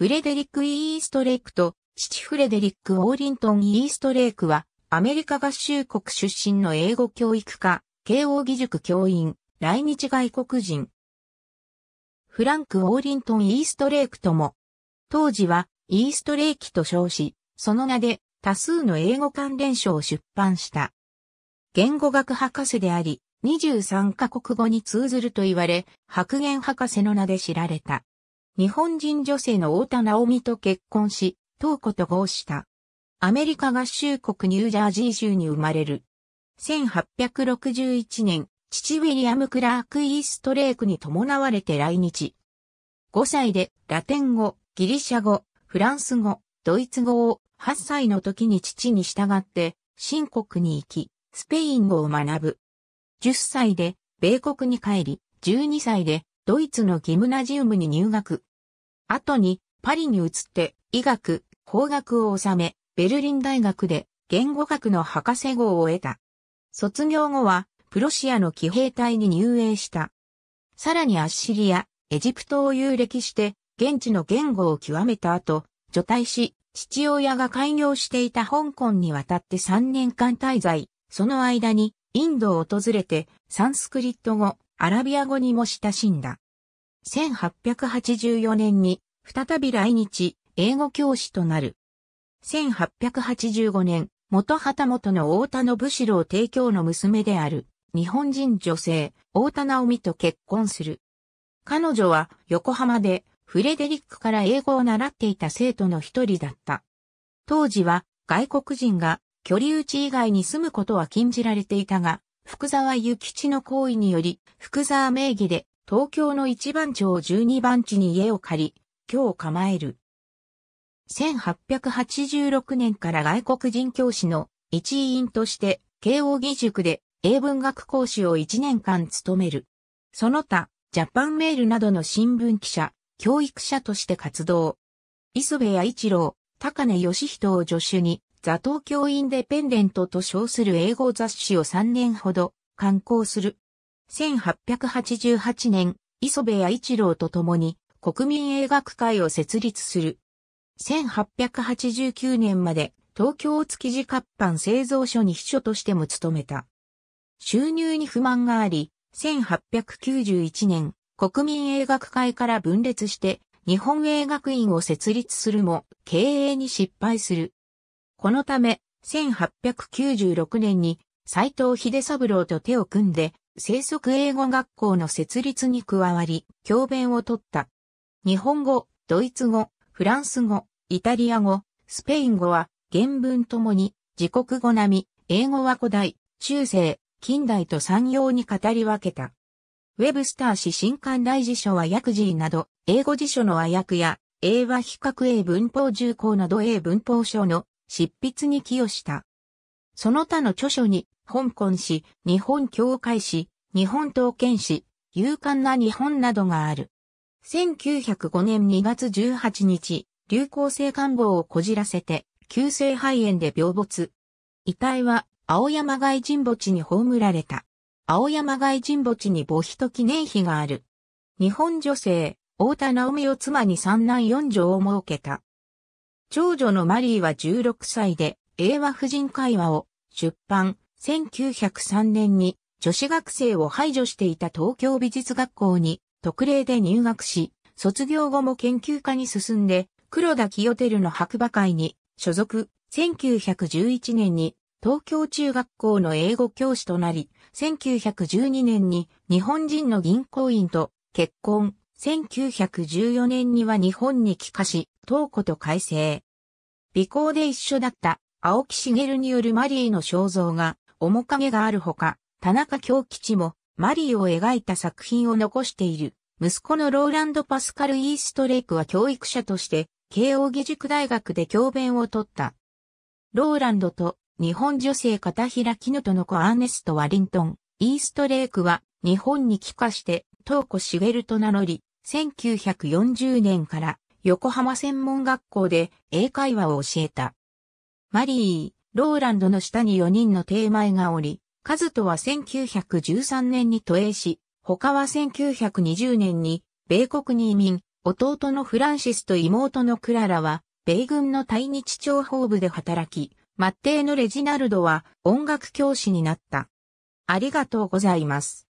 フレデリック・イーストレイクと父フレデリック・オーリントン・イーストレイクはアメリカ合衆国出身の英語教育家、慶応義塾教員、来日外国人。フランク・オーリントン・イーストレイクとも、当時はイーストレイキと称し、その名で多数の英語関連書を出版した。言語学博士であり、23カ国語に通ずると言われ、白言博士の名で知られた。日本人女性の太田直美と結婚し、東子と合した。アメリカ合衆国ニュージャージー州に生まれる。1861年、父ウィリアム・クラーク・イーストレークに伴われて来日。5歳でラテン語、ギリシャ語、フランス語、ドイツ語を8歳の時に父に従って新国に行き、スペイン語を学ぶ。10歳で米国に帰り、12歳でドイツのギムナジウムに入学。後にパリに移って医学、法学を収め、ベルリン大学で言語学の博士号を得た。卒業後はプロシアの騎兵隊に入営した。さらにアッシリア、エジプトを遊歴して現地の言語を極めた後、除隊し、父親が開業していた香港に渡って3年間滞在、その間にインドを訪れてサンスクリット語、アラビア語にも親しんだ。1884年に再び来日、英語教師となる。1885年、元旗本の大田信四郎提供の娘である日本人女性、大田直美と結婚する。彼女は横浜でフレデリックから英語を習っていた生徒の一人だった。当時は外国人が距離打ち以外に住むことは禁じられていたが、福沢諭吉の行為により、福沢名義で東京の一番町十二番地に家を借り、今日構える。1886年から外国人教師の一員として慶応義塾で英文学講師を1年間務める。その他、ジャパンメールなどの新聞記者、教育者として活動。磯部屋一郎、高根義人を助手に、ザ東京インデペンデントと称する英語雑誌を3年ほど刊行する。1888年、磯部屋一郎と共に国民映学会を設立する。1889年まで東京築地活版製造所に秘書としても務めた。収入に不満があり、1891年、国民映学会から分裂して日本映学院を設立するも経営に失敗する。このため、1896年に斎藤秀三郎と手を組んで、生息英語学校の設立に加わり、教鞭を取った。日本語、ドイツ語、フランス語、イタリア語、スペイン語は原文ともに自国語並み、英語は古代、中世、近代と産業に語り分けた。ウェブスター氏新刊大辞書は訳字など、英語辞書の和訳や、英和比較英文法重項など英文法書の執筆に寄与した。その他の著書に、香港史、日本教会史、日本刀剣史、勇敢な日本などがある。1905年2月18日、流行性感冒をこじらせて、急性肺炎で病没。遺体は、青山街神墓地に葬られた。青山街神墓地に墓碑と記念碑がある。日本女性、大田直美を妻に三男四女を設けた。長女のマリーは16歳で、英和婦人会話を出版、1903年に女子学生を排除していた東京美術学校に特例で入学し、卒業後も研究家に進んで、黒田清照の白馬会に所属、1911年に東京中学校の英語教師となり、1912年に日本人の銀行員と結婚、1914年には日本に帰化し、東子と改正。美行で一緒だった青木茂によるマリーの肖像が面影があるほか、田中京吉もマリーを描いた作品を残している。息子のローランド・パスカル・イーストレイクは教育者として慶応義塾大学で教鞭を取った。ローランドと日本女性片平木野との子アーネスト・ワリントン、イーストレイクは日本に帰化して東子茂と名乗り、1940年から横浜専門学校で英会話を教えた。マリー、ローランドの下に4人のテーマがおり、カズトは1913年に渡英し、他は1920年に米国に移民、弟のフランシスと妹のクララは、米軍の対日諜報部で働き、末帝のレジナルドは音楽教師になった。ありがとうございます。